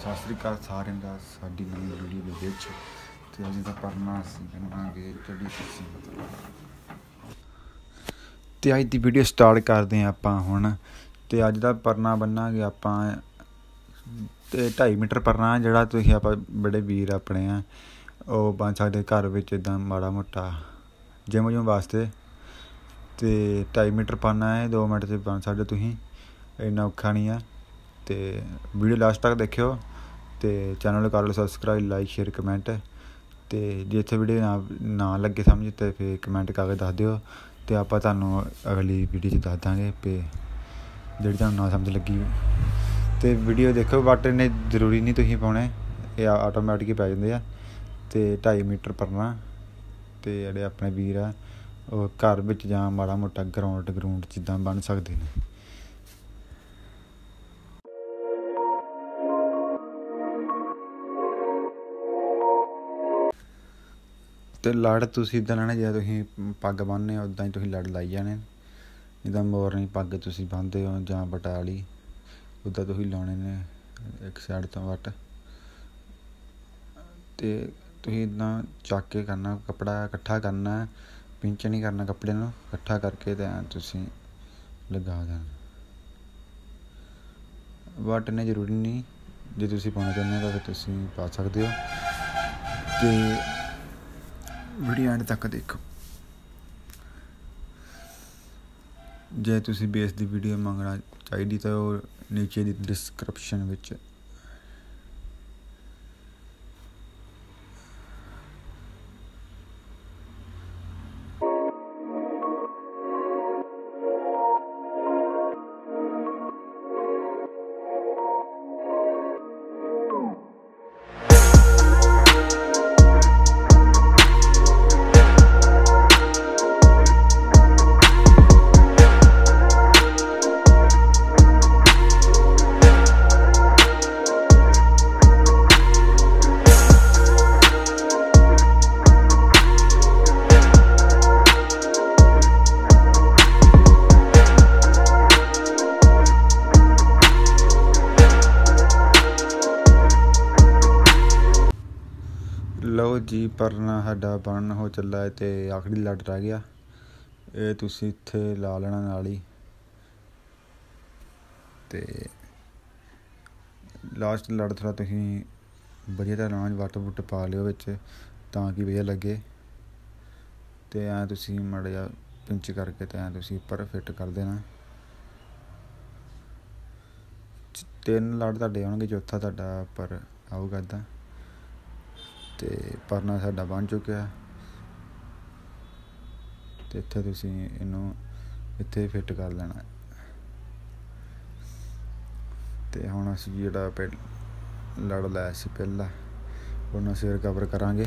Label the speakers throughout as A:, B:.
A: ਸਤਿ ਸ੍ਰੀ ਅਕਾਲ ਸਾਰਿਆਂ ਦਾ, ਸਾਡੀ ਨਵੀਂ ਵੀਡੀਓ ਦੇ ਵਿੱਚ। ਤੇ ਅੱਜ ਦਾ ਪਰਨਾ ਅਸੀਂ ਬਣਾਵਾਂਗੇ ਚੜੀ ਸੀ ਮਤਲਬ ਤੇ ਅੱਜ ਦੀ ਵੀਡੀਓ ਸਟਾਰਟ ਕਰਦੇ ਹਾਂ ਆਪਾਂ ਹੁਣ। ਤੇ ਅੱਜ ਦਾ ਪਰਨਾ ਬੰਨਾਂਗੇ ਆਪਾਂ, ਤੇ 2.5 ਮੀਟਰ ਪਰਨਾ ਜਿਹੜਾ ਤੁਸੀਂ ਆਪਾਂ ਬੜੇ ਵੀਰ ਆਪਣੇ ਆ, ਉਹ ਬਣ ਸਕਦੇ ਘਰ ਵਿੱਚ ਇਦਾਂ ਮਾੜਾ ਮੋਟਾ, ਜਿਮ ਜਿਮ ਵਾਸਤੇ। ਤੇ 2.5 ਮੀਟਰ ਪਰਨਾ ਹੈ 2 ਮਿੰਟ 'ਤੇ ਬਣ ਸਕਦੇ ਤੁਸੀਂ। ਇੰਨਾ ਔਖਾ ਨਹੀਂ ਆ। ਤੇ ਵੀਡੀਓ ਲਾਸਟ ਤੱਕ ਦੇਖਿਓ। ਤੇ ਚੈਨਲ ਕਰ ਲਓ ਸਬਸਕ੍ਰਾਈਬ ਲਾਈਕ ਸ਼ੇਅਰ ਕਮੈਂਟ ਤੇ ਜੇ ਇੱਥੇ ਵੀਡੀਓ ਨਾ ਨਾ ਲੱਗੇ ਸਮਝ ਤੇ ਫਿਰ ਕਮੈਂਟ ਕਰਕੇ ਦੱਸ ਦਿਓ। ਤੇ ਆਪਾਂ ਤੁਹਾਨੂੰ ਅਗਲੀ ਵੀਡੀਓ 'ਚ ਦੱਸ ਦਾਂਗੇ ਕਿ ਜਿਹੜੀ ਤੁਹਾਨੂੰ ਨਾ ਸਮਝ ਲੱਗੀ। ਤੇ ਵੀਡੀਓ ਦੇਖੋ ਬਟ ਇਹਨੇ ਜ਼ਰੂਰੀ ਨਹੀਂ ਤੁਸੀਂ ਪਾਉਣੇ। ਇਹ ਆਟੋਮੈਟਿਕ ਹੀ ਪੈ ਜਾਂਦੇ ਆ। ਤੇ 2.5 ਮੀਟਰ ਪਰਨਾ ਤੇ ਜਿਹੜੇ ਆਪਣੇ ਵੀਰ ਆ, ਉਹ ਘਰ ਵਿੱਚ ਜਾਂ ਮਾੜਾ ਮੋਟਾ ਗਰਾਊਂਡ ਗਰਾਊਂਡ ਜਿੱਦਾਂ ਬਣ ਸਕਦੇ ਨੇ। ਤੇ ਲੜ ਤੁਸੀਂ ਇਦਾਂ ਲੈਣਾ ਜਿਵੇਂ ਤੁਸੀਂ ਪੱਗ ਬੰਨ੍ਹਦੇ ਹੋ ਉਦਾਂ ਹੀ ਤੁਸੀਂ ਲੜ ਲਾਈ ਜਾਣੇ। ਜਿੱਦਾਂ ਮੋਰਨੀ ਪੱਗ ਤੁਸੀਂ ਬੰਨ੍ਹਦੇ ਹੋ ਜਾਂ ਬਟਾਲੀ ਉਦਾਂ ਤੁਸੀਂ ਲਾਉਣੇ ਨੇ ਇੱਕ ਸਾਈਡ ਤੋਂ ਵੱਟ। ਤੇ ਤੁਸੀਂ ਇਦਾਂ ਚੱਕ ਕੇ ਕਰਨਾ, ਕੱਪੜਾ ਇਕੱਠਾ ਕਰਨਾ, ਪਿੰਚ ਨਹੀਂ ਕਰਨਾ ਕੱਪੜੇ ਨੂੰ, ਇਕੱਠਾ ਕਰਕੇ ਤੇ ਤੁਸੀਂ ਲਗਾ ਦੇਣਾ। ਵੱਟ ਨੇ ਜ਼ਰੂਰੀ ਨਹੀਂ, ਜੇ ਤੁਸੀਂ ਪਾਉਣਾ ਚਾਹੁੰਦੇ ਹੋ ਤਾਂ ਫਿਰ ਤੁਸੀਂ ਪਾ ਸਕਦੇ ਹੋ। ਤੇ ਵੀਡੀਓ ਐਂਡ ਤੱਕ ਦੇਖੋ। ਜੇ ਤੁਸੀਂ ਬੇਸ ਦੀ ਵੀਡੀਓ ਮੰਗਣਾ ਚਾਹੀਦੀ ਤਾਂ ਉਹ ਨੀਚੇ ਦੀ ਡਿਸਕ੍ਰਿਪਸ਼ਨ ਵਿੱਚ ਲਓ ਜੀ ਪਰਨਾ ਸਾਡਾ ਬਣਨ ਹੋ ਚੱਲਾ ਹੈ ਤੇ ਆਖਰੀ ਲੜ ਰਹਿ ਗਿਆ। ਇਹ ਤੁਸੀਂ ਇੱਥੇ ਲਾ ਲੈਣਾ ਨਾਲ ਹੀ। ਤੇ ਲਾਸਟ ਲੜ ਥੋੜਾ ਤੁਸੀਂ ਵਧੀਆ ਤਰ੍ਹਾਂ ਨਾਲ ਵੱਟ ਵੁੱਟ ਪਾ ਲਿਓ ਵਿੱਚ, ਤਾਂ ਕਿ ਵਧੀਆ ਲੱਗੇ। ਤੇ ਐ ਤੁਸੀਂ ਮਾੜਾ ਜਿਹਾ ਪਿੰਚ ਕਰਕੇ ਤੇ ਐ ਤੁਸੀਂ ਉੱਪਰ ਫਿੱਟ ਕਰ ਦੇਣਾ। ਤਿੰਨ ਲੜ ਤੁਹਾਡੇ ਆਉਣਗੇ, ਚੌਥਾ ਤੁਹਾਡਾ ਉੱਪਰ ਆਊਗਾ ਇੱਦਾਂ ਤੇ ਪਰਨਾ ਸਾਡਾ ਬਣ ਚੁੱਕਿਆ ਤੇ ਇੱਥੇ ਤੁਸੀਂ ਇਹਨੂੰ ਇੱਥੇ ਫਿੱਟ ਕਰ ਲੈਣਾ ਤੇ ਹੁਣ ਅਸੀਂ ਜਿਹੜਾ ਲੜ ਲਾਇਆ ਸੀ ਪਹਿਲਾਂ, ਉਹਨੂੰ ਅਸੀਂ ਰਿਕਵਰ ਕਰਾਂਗੇ।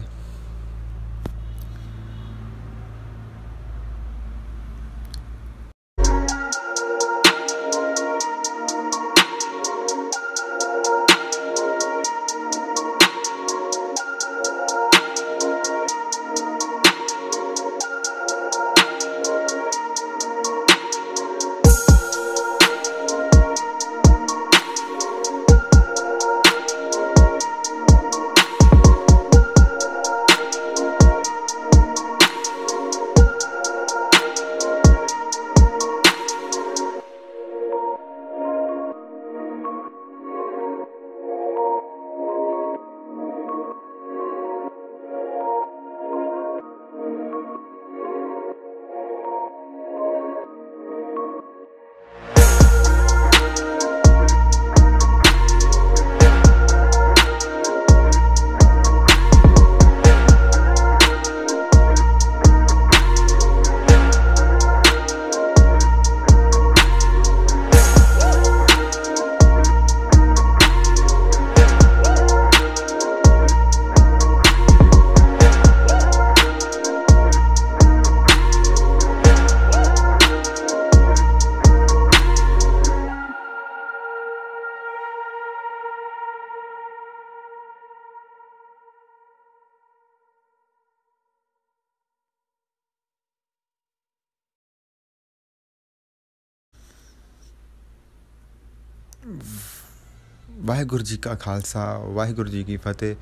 A: ਵਾਹਿਗੁਰੂ ਜੀ ਕਾ ਖਾਲਸਾ, ਵਾਹਿਗੁਰੂ ਜੀ ਕੀ ਫਤਿਹ।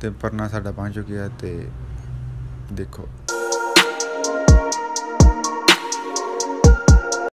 A: ਤੇ ਪਰਨਾ ਸਾਡਾ ਪਹੁੰਚ ਚੁੱਕਿਆ ਤੇ ਦੇਖੋ।